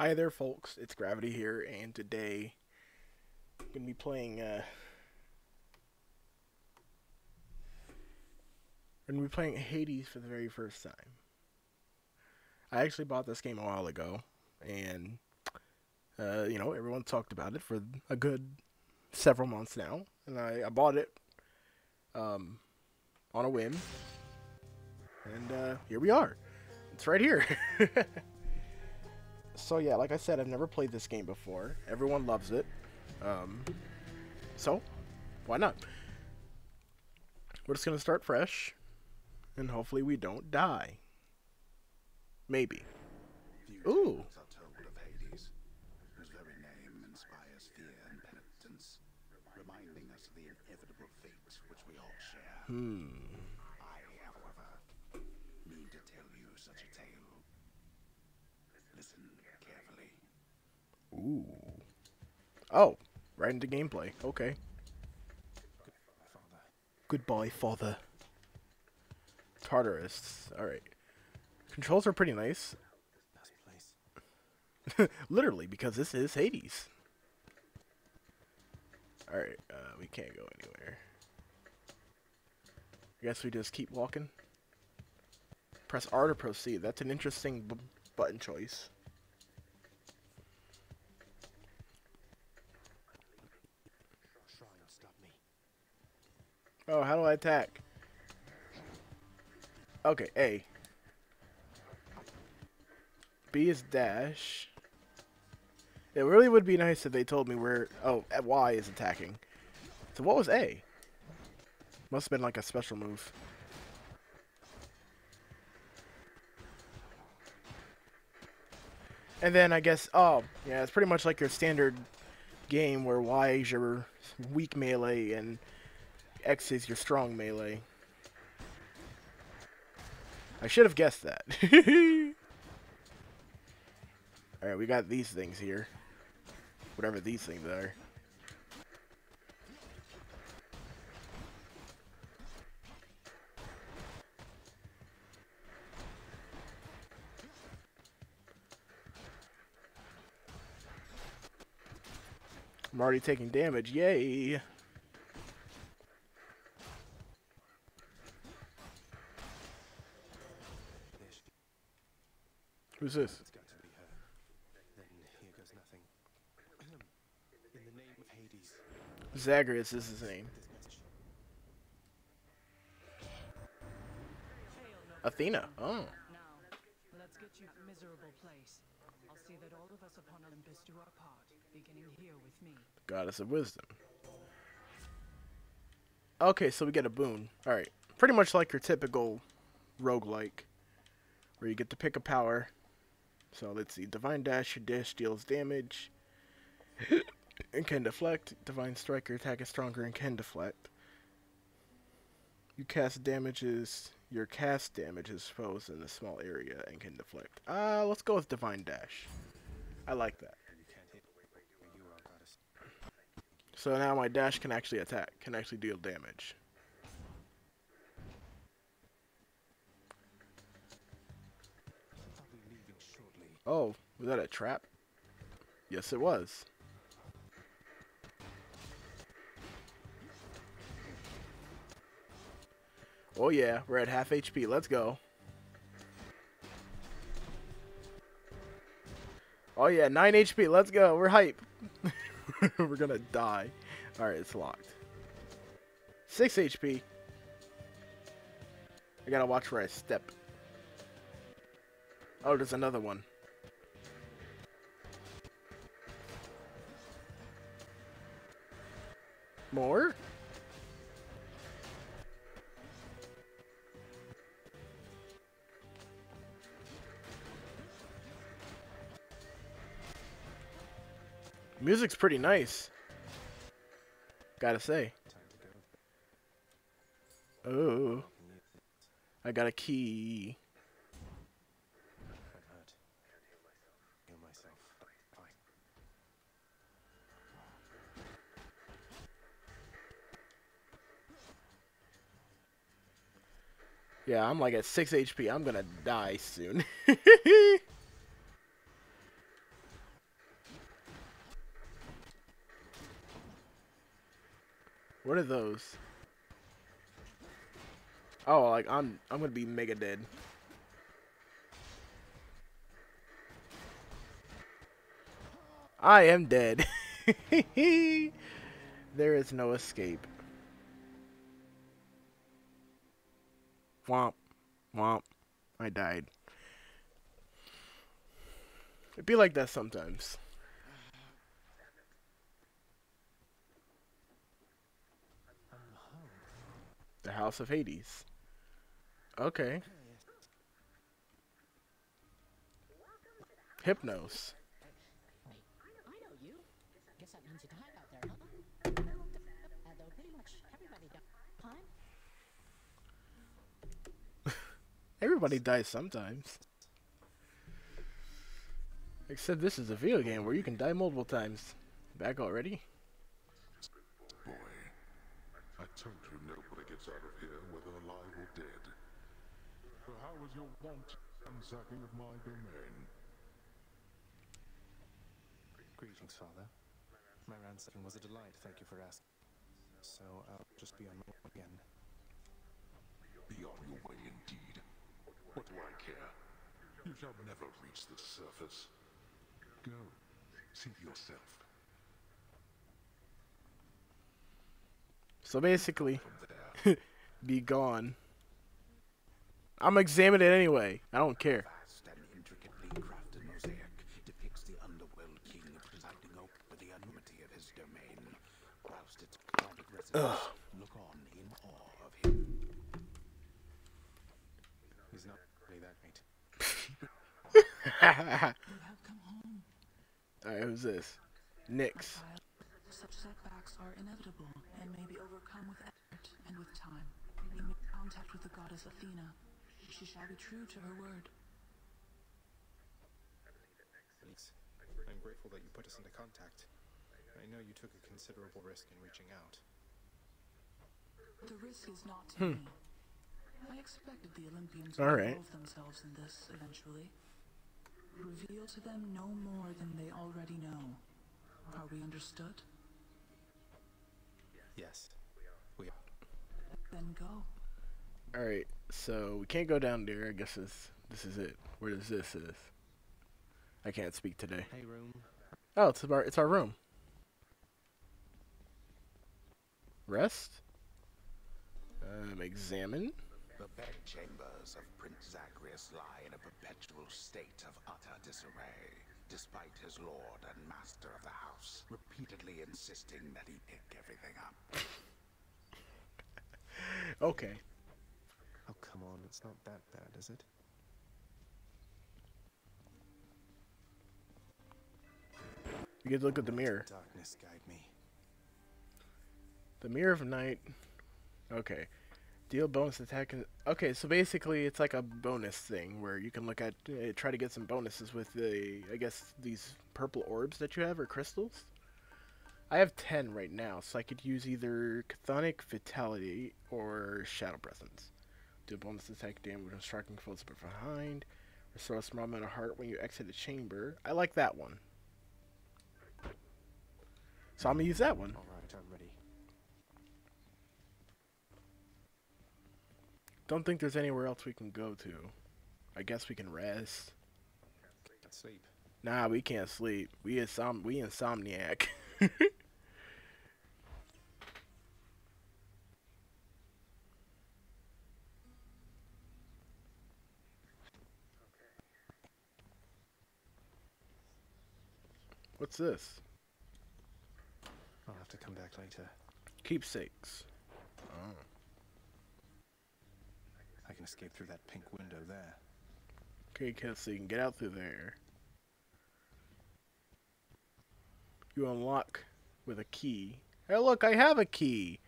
Hi there, folks. It's Gravity here, and today I'm gonna be playing. Uh, we're gonna be playing Hades for the very first time. I actually bought this game a while ago, and uh, you know everyone talked about it for a good several months now, and I, I bought it um, on a whim, and uh, here we are. It's right here. so yeah, like I said, I've never played this game before. Everyone loves it. Um, so, why not? We're just gonna start fresh, and hopefully we don't die. Maybe. Ooh. are told of Hades, whose very name inspires fear and penitence, reminding us of the inevitable fate which we all share. Hmm. I, however, need to tell you such a tale. Listen carefully. Ooh. Oh, right into gameplay. Okay. Goodbye, father. Tartarus. Alright. Controls are pretty nice. Literally, because this is Hades. Alright, uh, we can't go anywhere. I guess we just keep walking. Press R to proceed. That's an interesting button choice. Try and stop me. Oh, how do I attack? Okay, A. B is dash. It really would be nice if they told me where. Oh, Y is attacking. So what was A? Must have been like a special move. And then I guess, oh, yeah, it's pretty much like your standard game where Y is your weak melee and X is your strong melee. I should have guessed that. Alright, we got these things here. Whatever these things are. I'm already taking damage. Yay! There she Who's this? It's going to be her. Then here goes nothing. In the name of Hades, Zagreus is his name. Athena. Oh. Now, let's get you a miserable place. I'll see that all of us upon Olympus do our part, beginning here with me. Goddess of Wisdom. Okay, so we get a boon. Alright. Pretty much like your typical roguelike. Where you get to pick a power. So let's see. Divine Dash, your dash deals damage. and can deflect. Divine Strike, your attack is stronger and can deflect. You cast damages. Your cast damage is exposed in a small area and can deflect. Uh, let's go with Divine Dash. I like that. So now my dash can actually attack, can actually deal damage. I'll be leaving shortly. Oh, was that a trap? Yes, it was. Oh yeah, we're at half HP. Let's go. Oh yeah, 9 HP. Let's go. We're hype. we're gonna die. Alright, it's locked. 6 HP. I gotta watch where I step. Oh, there's another one. More? Music's pretty nice. Gotta say. Oh, I got a key. Yeah, I'm like at 6 HP. I'm gonna die soon. what are those? Oh, like I'm I'm gonna be mega dead. I am dead. there is no escape. Womp. Womp. I died. It'd be like that sometimes. The House of Hades. Okay. Hypnos. I know you. Guess that means you can hide out there, huh? Although pretty much everybody does. Time? Everybody dies sometimes. Except this is a video game where you can die multiple times. Back already? Boy, I told you nobody gets out of here, whether alive or dead. So how was your want ransacking of my domain? Greetings, Father. My ransacking was a delight, thank you for asking. So I'll just be on my way again. Be on your way indeed. What do I care? You shall never reach the surface. Go, see for yourself. So basically, be gone. I'm examining it anyway. I don't care. Vast and intricately crafted mosaic depicts the underworld king presiding over the enormity of his domain, whilst its crowded residents look on in awe of him. He's not really that great. You have come home. Alright, who's this? Nyx. Child, such setbacks are inevitable and may be overcome with effort and with time. You make contact with the goddess Athena. She shall be true to her word. Thanks. I'm grateful that you put us into contact. I know you took a considerable risk in reaching out. The risk is not to hmm. me. I expected the Olympians All right. involve themselves in this eventually. Reveal to them no more than they already know. Are we understood? Yes. We are. Then go. Alright, so we can't go down there. I guess this, this is it. Where does this is? I can't speak today. Hey, room. Oh, it's our, it's our room. Rest? Um, examine? The bedchambers of Prince Zagreus lie in a perpetual state of utter disarray, despite his lord and master of the house repeatedly insisting that he pick everything up. Okay. Oh, come on. It's not that bad, is it? You get to look at the mirror. Darkness guide me. The Mirror of Night. Okay. Deal bonus attack. Okay, so basically it's like a bonus thing where you can look at, uh, try to get some bonuses with the, I guess, these purple orbs that you have, or crystals. I have 10 right now, so I could use either Chthonic Vitality or Shadow Presence. Do a bonus attack damage when striking foes from behind. Restore a small amount of heart when you exit the chamber. I like that one. So I'm gonna use that one. Alright, I'm ready. Don't think there's anywhere else we can go to. I guess we can rest. Can't sleep. Nah, we can't sleep. We insom we insomniac. What's this? I'll have to come back later. Keepsakes. Oh. I can escape through that pink window there. Okay, cause so you can get out through there. You unlock with a key. Hey, look, I have a key.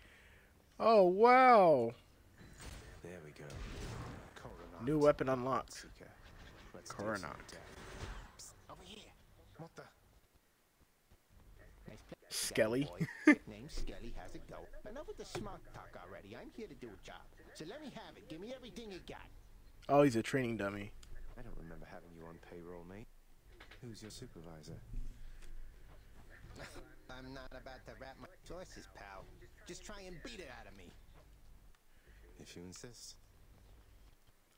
Oh wow! There we go. Coronacht. New weapon unlocked. Seeker. Let's Coronacht. deal. Over here. What the? Skelly. boy. Name Skelly has it go. Enough with the smart talk already. I'm here to do a job. So let me have it. Give me everything you got. Oh, he's a training dummy. I don't remember having you on payroll, mate. Who's your supervisor? I'm not about to wrap my choices, pal. Just try and beat it out of me. If you insist.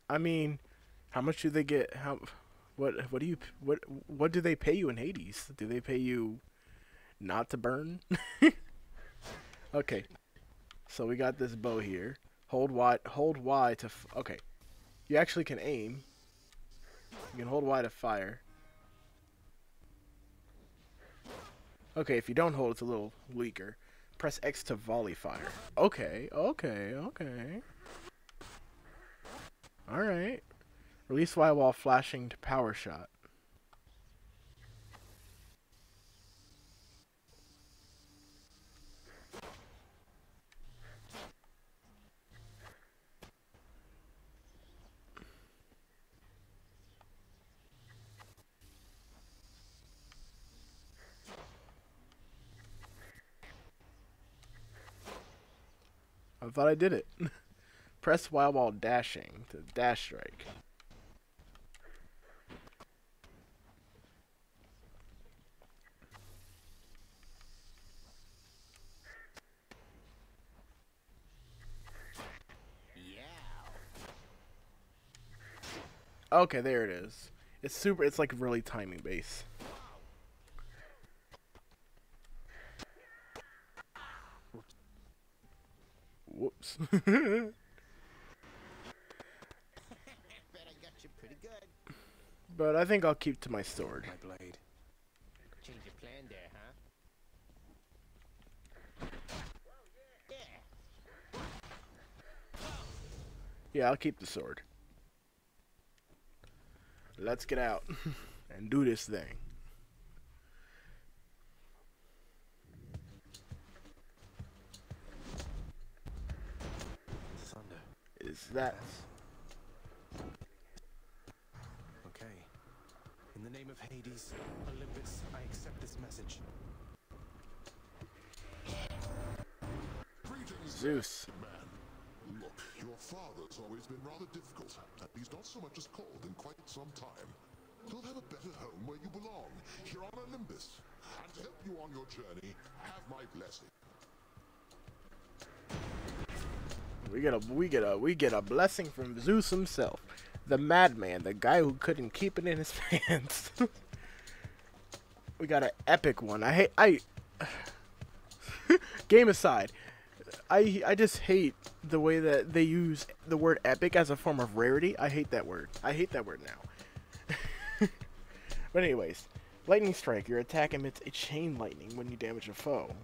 I mean, how much do they get? How, what, what do you, what, what do they pay you in Hades? Do they pay you not to burn? okay, so we got this bow here. Hold Y, hold Y to. Okay, you actually can aim. You can hold Y to fire. Okay, if you don't hold, it's a little weaker. Press X to volley fire. Okay, okay, okay. Alright. Release Y while flashing to power shot. Thought I did it. Press Y while dashing to dash strike. Okay, there it is. It's super. It's like really timing based. Whoops. Bet I got you pretty good. but I think I'll keep to my sword. My blade. Change your plan there, huh? Yeah, I'll keep the sword. Let's get out and do this thing. Is that Okay. In the name of Hades, Olympus, I accept this message. Greetings, Zeus? man. Look, your father's always been rather difficult. At least not so much as cold in quite some time. You'll have a better home where you belong, here on Olympus. And to help you on your journey, have my blessing. We get a we get a we get a blessing from Zeus himself, the madman, the guy who couldn't keep it in his pants. we got an epic one. I hate I. Game aside, I I just hate the way that they use the word epic as a form of rarity. I hate that word. I hate that word now. but anyways, lightning strike. Your attack emits a chain lightning when you damage a foe.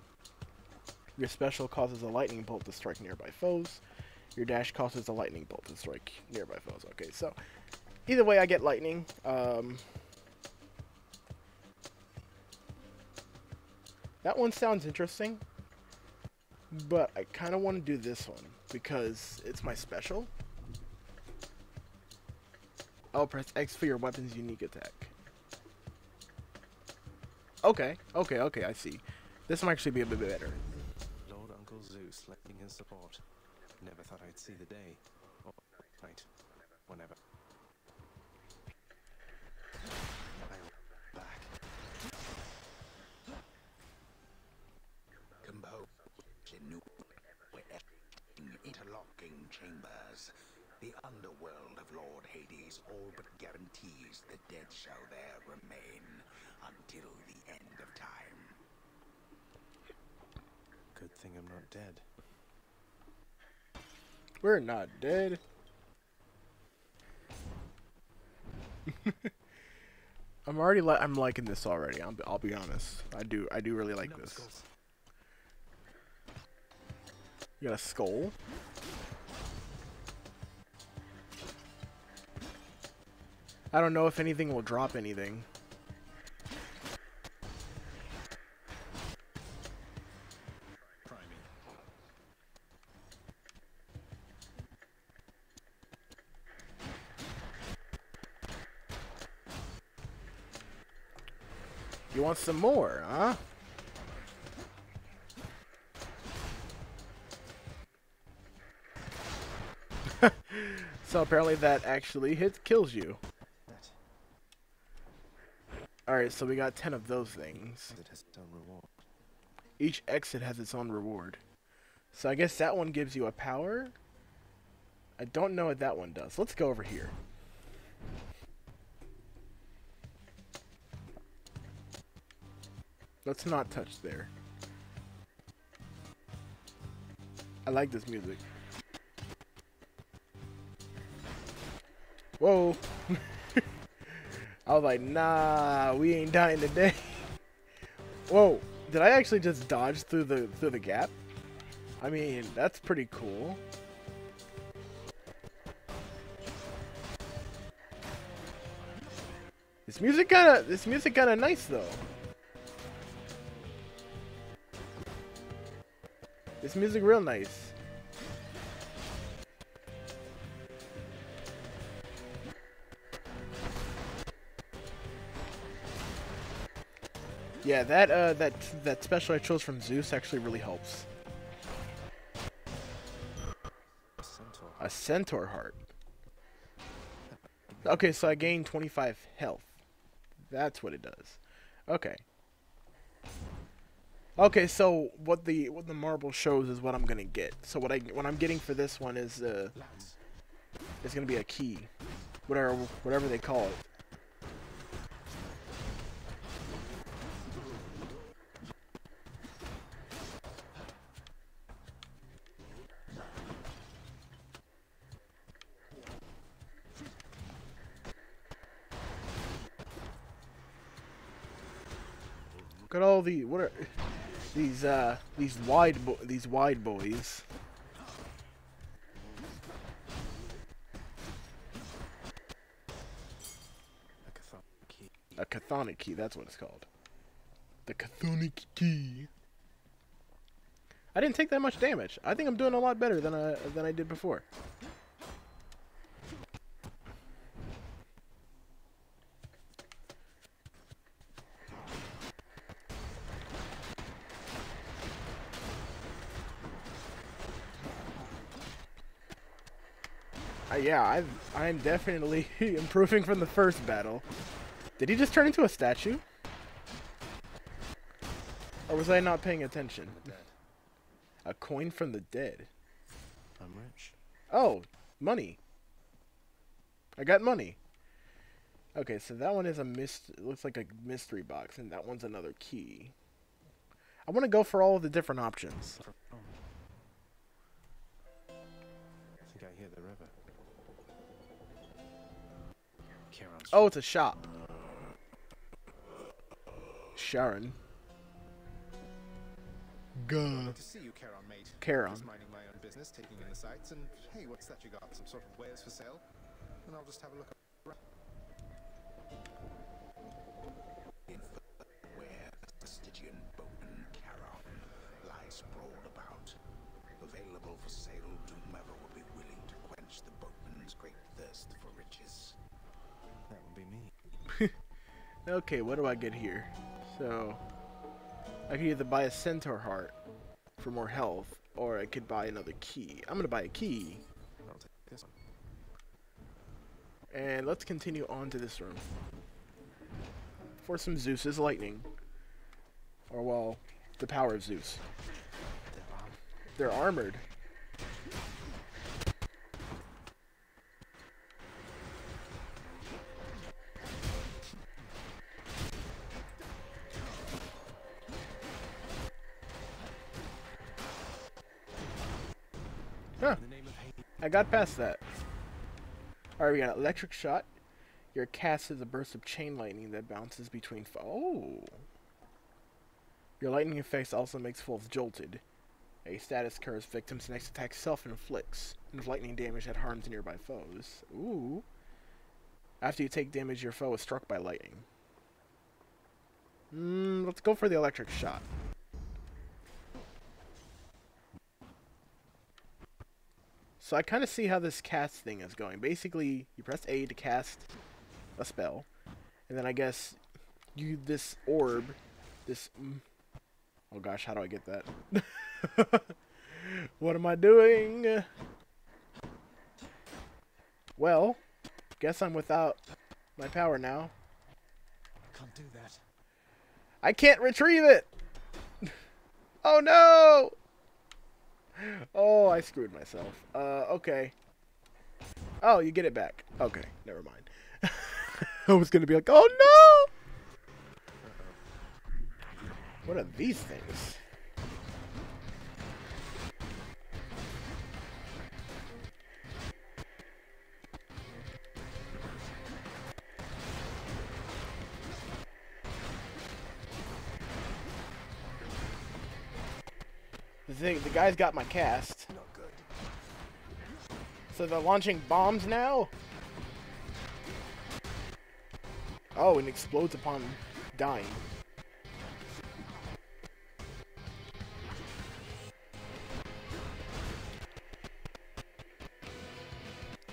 Your special causes a lightning bolt to strike nearby foes. Your dash causes a lightning bolt to strike nearby foes. Okay, so either way, I get lightning. Um, that one sounds interesting, but I kind of want to do this one because it's my special. Oh, press X for your weapon's unique attack. Okay, okay, okay, I see. This might actually be a bit better. Zeus lending his support. Never thought I'd see the day. Oh, or night. Whenever. Back. Compose new interlocking chambers. The underworld of Lord Hades all but guarantees the dead shall there remain until the end of time. Good thing I'm not dead. We're not dead. I'm already li- I'm liking this already. I'll be, I'll be honest. I do I do really like this. Numbskulls. You got a skull. I don't know if anything will drop anything. You want some more, huh? so apparently that actually hits kills you. Alright, so we got 10 of those things. It has its own reward. Each exit has its own reward. So I guess that one gives you a power. I don't know what that one does. Let's go over here. Let's not touch there. I like this music. Whoa. I was like, nah, we ain't dying today. Whoa, did I actually just dodge through the through the gap? I mean, that's pretty cool. This music kinda this music kinda nice though. Music real nice. Yeah, that uh that that special I chose from Zeus actually really helps. A centaur. A centaur heart. Okay, so I gained 25 health. That's what it does. Okay. Okay, so what the what the marble shows is what I'm gonna get. So what I what I'm getting for this one is uh it's gonna be a key, whatever whatever they call it. Look at all the what are these uh these wide bo- these wide boys. a cathonic key. A chthonic key, that's what it's called. The chthonic key. I didn't take that much damage. I think I'm doing a lot better than I than I did before. Yeah, I I'm definitely improving from the first battle. Did he just turn into a statue? Or was I not paying attention? A coin from the dead. I'm rich. Oh, money. I got money. Okay, so that one is a mist. It looks like a mystery box, and that one's another key. I want to go for all of the different options. I think I hear the river. Charon's Oh, it's a shop. Sharon. Gah. Good to see you, Charon, mate. Charon. Just minding my own business, taking in the sights, and hey, what's that you got? Some sort of wares for sale? And I'll just have a look around. where the Stygian boatman Charon lies sprawled about. Available for sale to whomever would be willing to quench the boatman's great thirst for riches. That would be me. Okay, what do I get here? So, I could either buy a centaur heart for more health, or I could buy another key. I'm gonna buy a key, I'll take this one. and let's continue on to this room. For some Zeus's lightning. Or, well, the power of Zeus. They're. They're armored. Got past that. Alright, we got electric shot. Your cast is a burst of chain lightning that bounces between. Oh. Your lightning effects also makes foes jolted. A status curse victim's next attack self inflicts and lightning damage that harms nearby foes. Ooh. After you take damage, your foe is struck by lightning. Mm, let's go for the electric shot. So I kind of see how this cast thing is going. Basically, you press A to cast a spell, and then I guess you this orb, this. Oh gosh, how do I get that? what am I doing? Well, guess I'm without my power now. Can't do that. I can't retrieve it. oh no. Oh, I screwed myself. Uh, okay. Oh, you get it back. Okay, never mind. I was gonna be like, oh no. What are these things? Guy's got my cast. So they're launching bombs now? Oh, and explodes upon dying.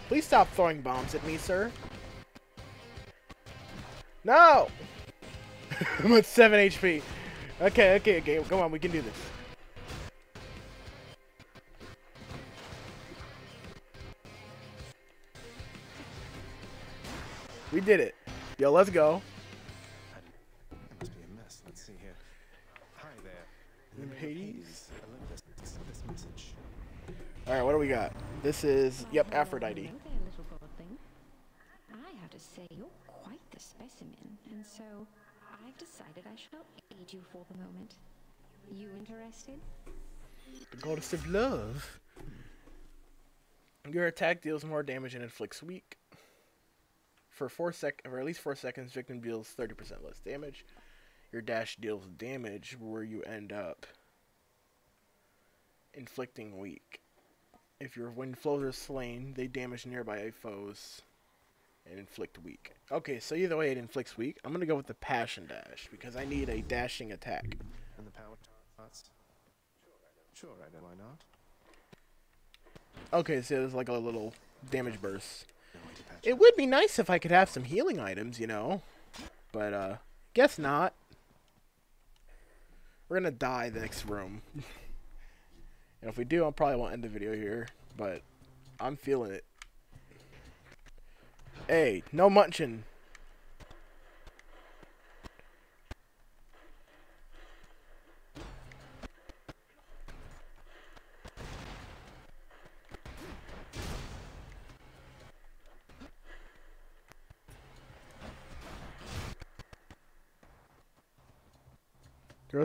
Please stop throwing bombs at me, sir. No! I'm at 7 HP. Okay, okay, okay. Come on, we can do this. We did it. Yo, let's go. That must be a mess. Let's see here. Hi there. The Hades? Message. Alright, what do we got? This is, yep, Aphrodite. Hello there, little godling. I have to say, you're quite the specimen, and so I've decided I shall aid you for the moment. You interested? The goddess of love. Your attack deals more damage and inflicts weak. For four sec, for at least four seconds, victim deals thirty percent less damage. Your dash deals damage where you end up inflicting weak. If your wind foes are slain, they damage nearby foes and inflict weak. Okay, so either way, it inflicts weak. I'm gonna go with the passion dash because I need a dashing attack. And the power parts? Sure, I don't. Why not? Okay, so there's like a little damage burst. It would be nice if I could have some healing items, you know. But, uh, guess not. We're gonna die the next room. and if we do, I probably won't end the video here. But, I'm feeling it. Hey, no munching.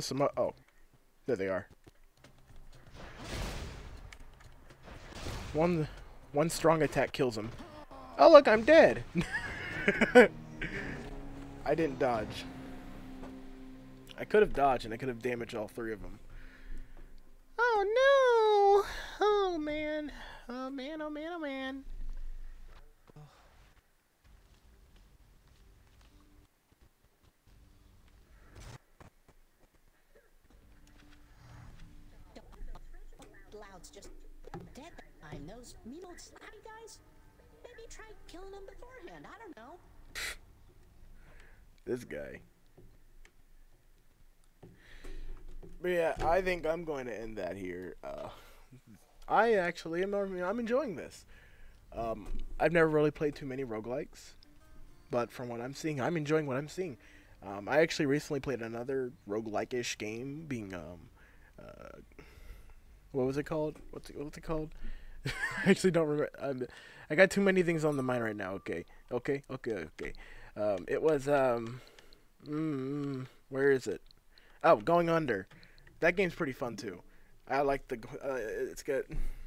Some. Uh, oh, there they are. One, one strong attack kills him. Oh look, I'm dead. I didn't dodge. I could have dodged and I could have damaged all three of them. Oh no! Oh man! Oh man! Oh man! Oh man! Loud's just dead behind those mean old slappy guys. Maybe try killing them beforehand. I don't know. This guy. But yeah, I think I'm going to end that here. Uh, I actually am. I'm enjoying this. Um, I've never really played too many roguelikes, but from what I'm seeing, I'm enjoying what I'm seeing. Um, I actually recently played another roguelike-ish game, being um, what was it called? What's it, what's it called? I actually don't remember. I'm, I got too many things on the mind right now. Okay, okay, okay, okay. Um, it was um, mm, where is it? Oh, Going Under. That game's pretty fun too. I like the. Uh, it's good.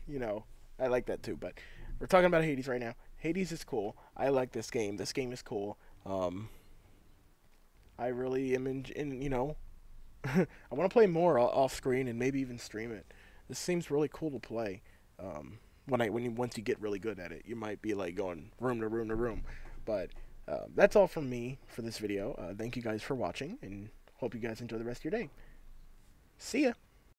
You know, I like that too. But we're talking about Hades right now. Hades is cool. I like this game. This game is cool. Um, I really am in. in you know, I want to play more off screen and maybe even stream it. This seems really cool to play. Um, when I when you once you get really good at it, you might be like going room to room to room. But uh, that's all from me for this video. Uh, thank you guys for watching, and hope you guys enjoy the rest of your day. See ya.